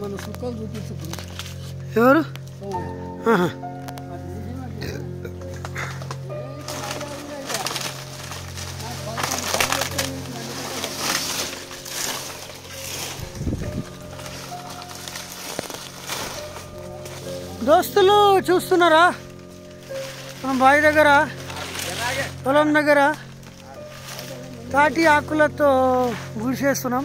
వాడు మన చూపించుకున్నాడు. ఎవరు. దోస్తులు చూస్తున్నారా? మనం బావి దగ్గర పొలం దగ్గర తాటి ఆకులతో గుడిసేస్తున్నాం.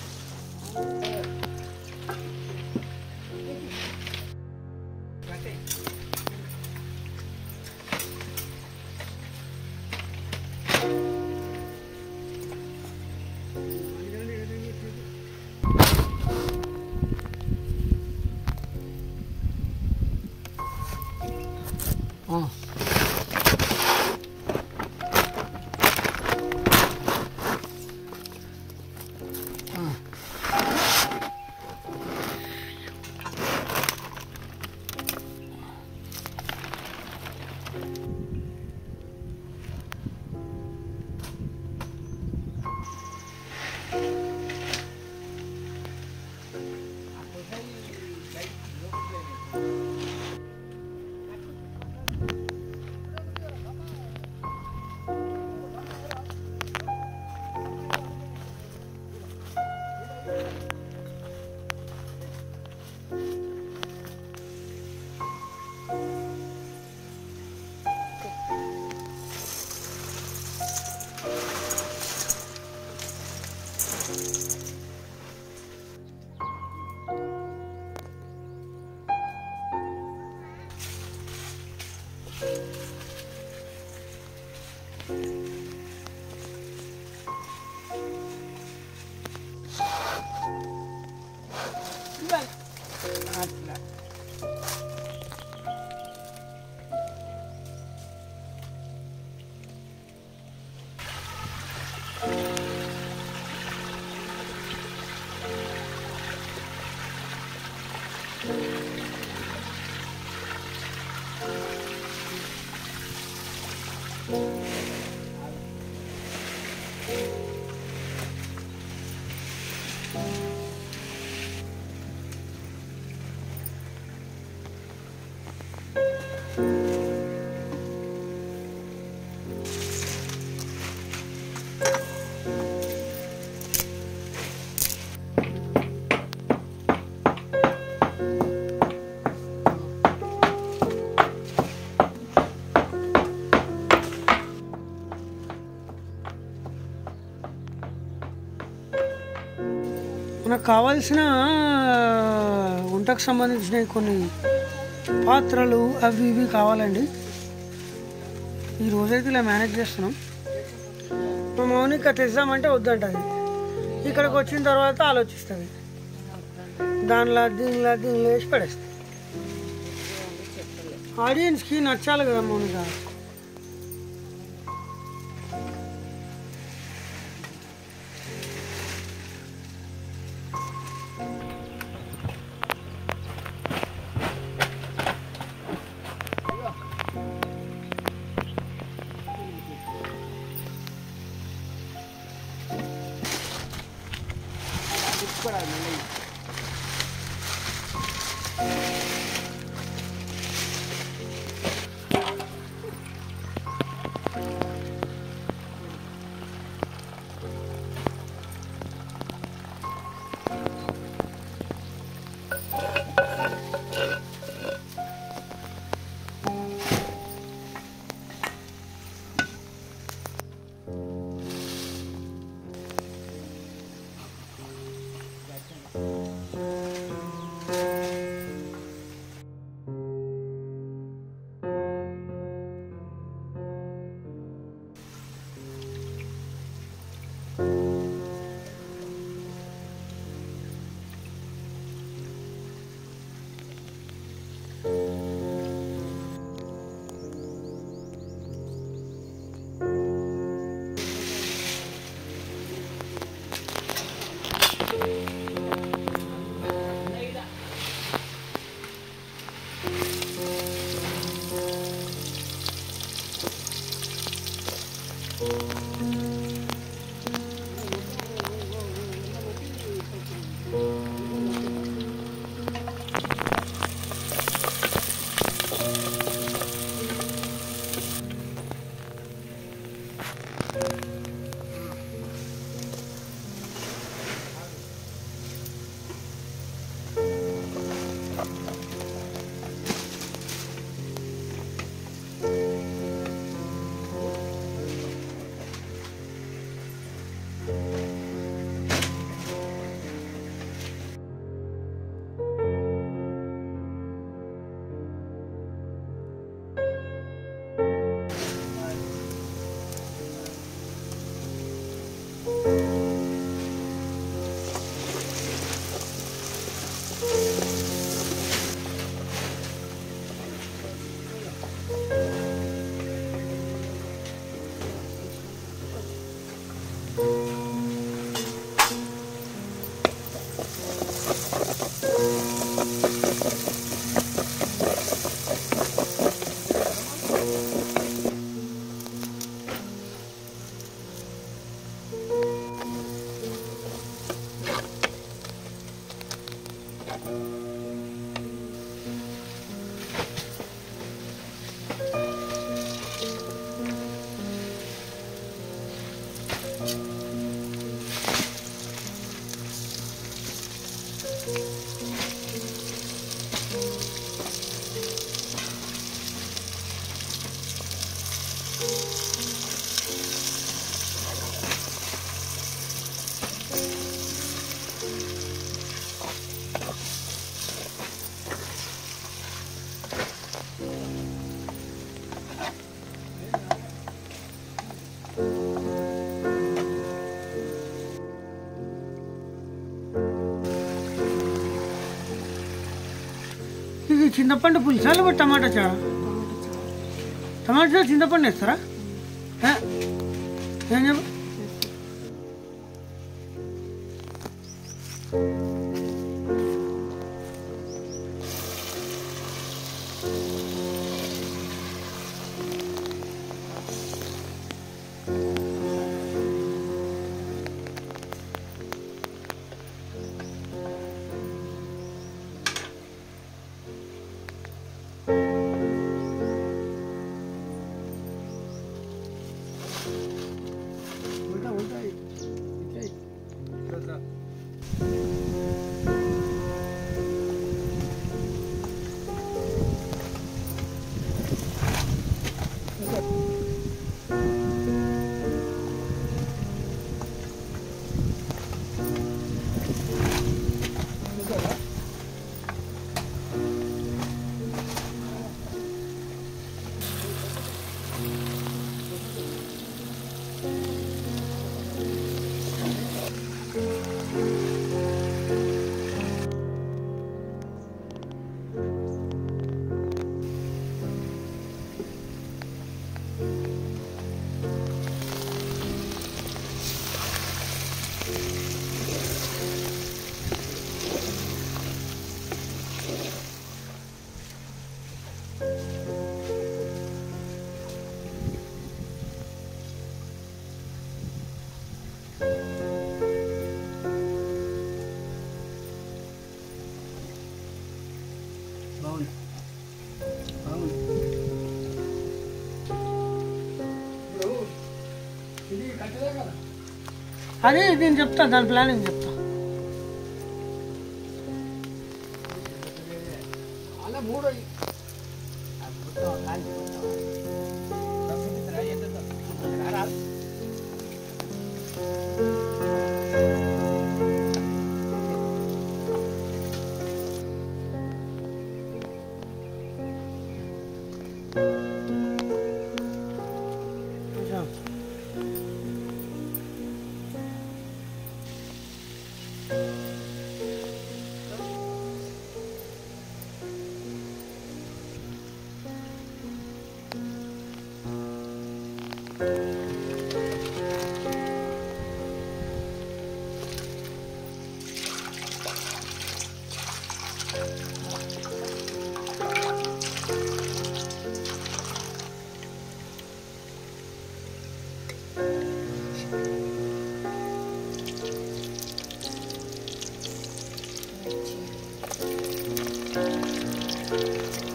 మనకు కావాల్సిన వంటకు సంబంధించిన కొన్ని పాత్రలు అవి ఇవి కావాలండి. ఈ రోజైతే ఇలా మేనేజ్ చేస్తున్నాం. మా మౌనిక తెద్దామంటే వద్దంటది ఇక్కడికి వచ్చిన తర్వాత ఆలోచిస్తుంది. దానిలా దీనిలా దీనిలో వేసి పడేస్తుంది. ఆడియన్స్కి నచ్చాలి కదా మౌనిక? ఇది చింతపండు పులుసా లేకపోతే టమాటా చారా టమాటా చారు చింతపండు వేస్తారా? ఏం చెప్పు అదే నేను చెప్తా దాని ప్లానింగ్ చెప్తా. Thank you.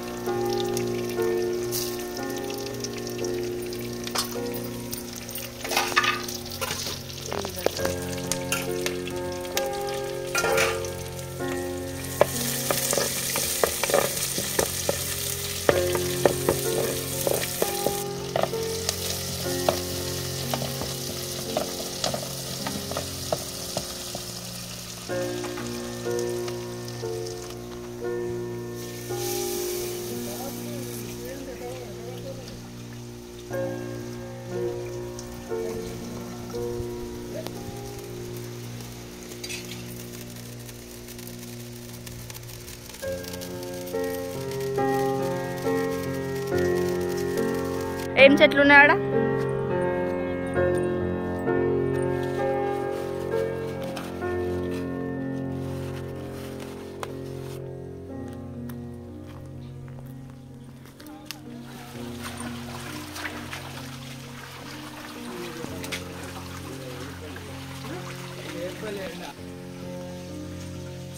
ఏం చెట్లు ఉన్నాయి ఆడ?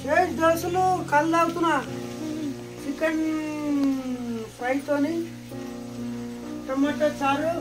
చేసి దోశలు కళ్ళు తాగుతున్నా. చికెన్ ఫ్రైతోని టమాటా చారు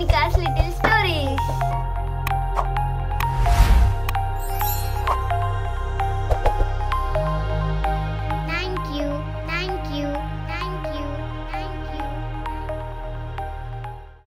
Monica's Little.